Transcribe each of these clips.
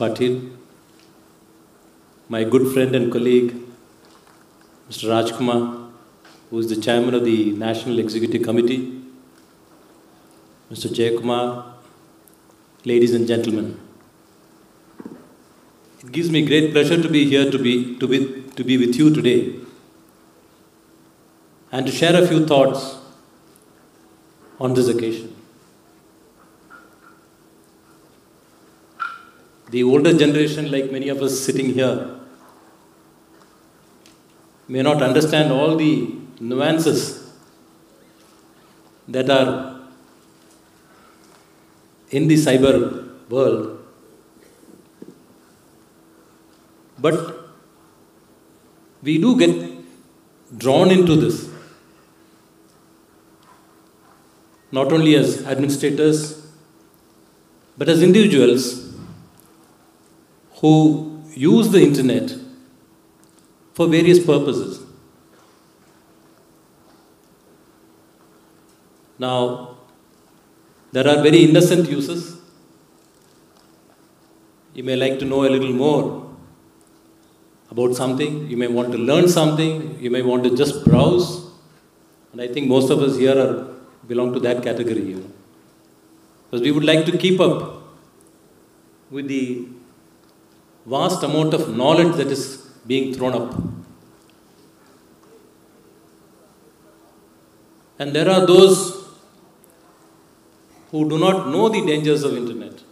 Patil, my good friend and colleague, Mr. Rajkumar, who is the chairman of the National Executive Committee, Mr. Jayakumar, ladies and gentlemen. It gives me great pleasure to be here to be, to be, to be with you today and to share a few thoughts on this occasion. The older generation, like many of us sitting here, may not understand all the nuances that are in the cyber world. But we do get drawn into this, not only as administrators, but as individuals who use the internet for various purposes. Now, there are very innocent uses. You may like to know a little more about something, you may want to learn something, you may want to just browse. And I think most of us here are, belong to that category. Because we would like to keep up with the vast amount of knowledge that is being thrown up. And there are those who do not know the dangers of internet.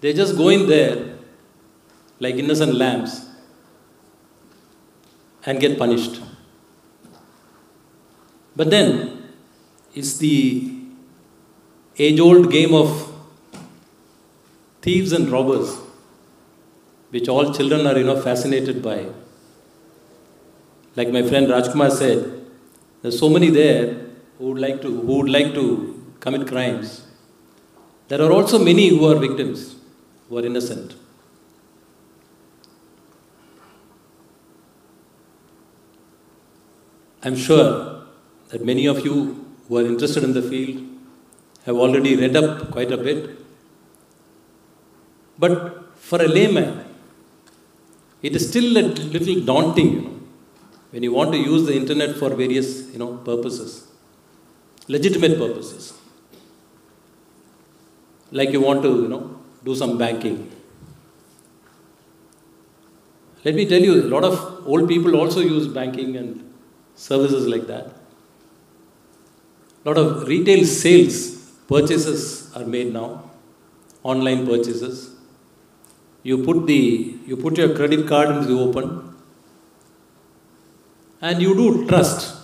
They just go in there like innocent lambs and get punished. But then it's the age old game of thieves and robbers, which all children are, you know, fascinated by. Like my friend Rajkumar said, there's so many there who would like to, who would like to commit crimes. There are also many who are victims, who are innocent. I'm sure that many of you who are interested in the field have already read up quite a bit. But for a layman, it is still a little daunting, you know, when you want to use the internet for various, you know, purposes, legitimate purposes. Like you want to, you know, do some banking. Let me tell you, a lot of old people also use banking and services like that. A lot of retail sales, purchases are made now, online purchases. You put the you put your credit card into the open, and you do trust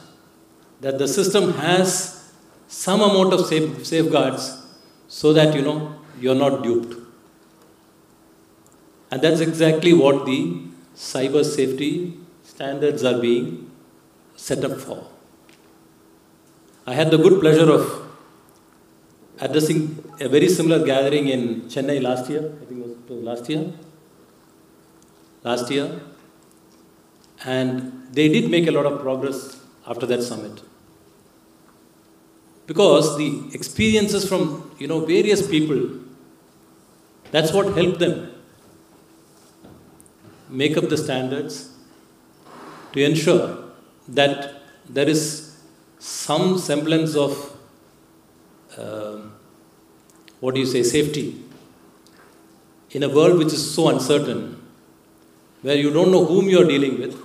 that the system has some amount of safe, safeguards so that you know you're not duped. And that's exactly what the cyber safety standards are being set up for. I had the good pleasure of addressing a very similar gathering in Chennai last year. I think it was last year. Last year. And they did make a lot of progress after that summit. Because the experiences from you know various people, that's what helped them make up the standards to ensure that there is some semblance of uh, what do you say? Safety. In a world which is so uncertain where you don't know whom you are dealing with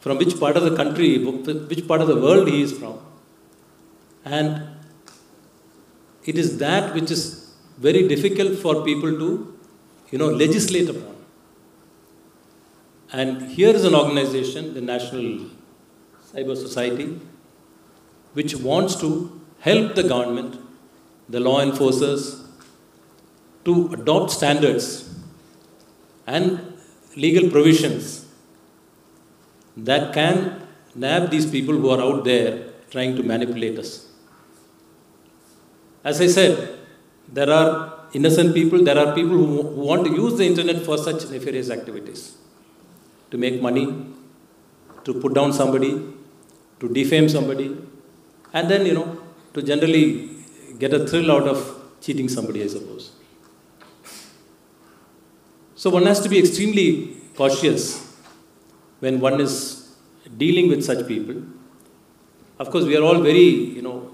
from which part of the country which part of the world he is from and it is that which is very difficult for people to you know legislate upon. And here is an organization, the National Cyber Society, which wants to help the government, the law enforcers, to adopt standards and legal provisions that can nab these people who are out there trying to manipulate us. As I said, there are innocent people, there are people who, who want to use the internet for such nefarious activities to make money, to put down somebody, to defame somebody, and then, you know, to generally get a thrill out of cheating somebody, I suppose. So one has to be extremely cautious when one is dealing with such people. Of course, we are all very, you know,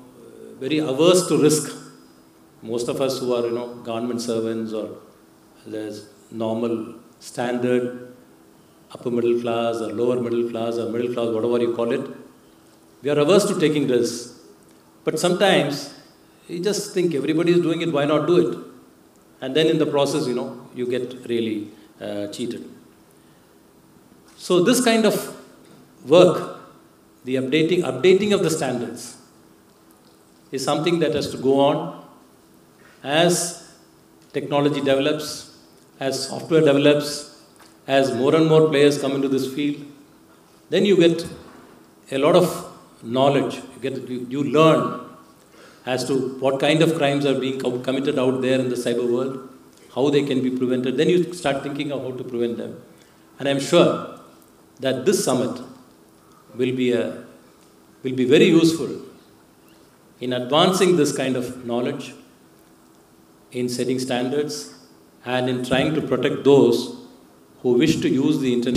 very averse to risk. Most of us who are, you know, government servants or there's normal, standard, upper middle class or lower middle class or middle class, whatever you call it, we are averse to taking risks. But sometimes you just think everybody is doing it, why not do it? And then in the process, you know, you get really uh, cheated. So this kind of work, the updating, updating of the standards, is something that has to go on as technology develops, as software develops, as more and more players come into this field. Then you get a lot of knowledge. You get you, you learn as to what kind of crimes are being committed out there in the cyber world, how they can be prevented. Then you start thinking of how to prevent them. And I'm sure that this summit will be, a, will be very useful in advancing this kind of knowledge, in setting standards, and in trying to protect those who wish to use the internet.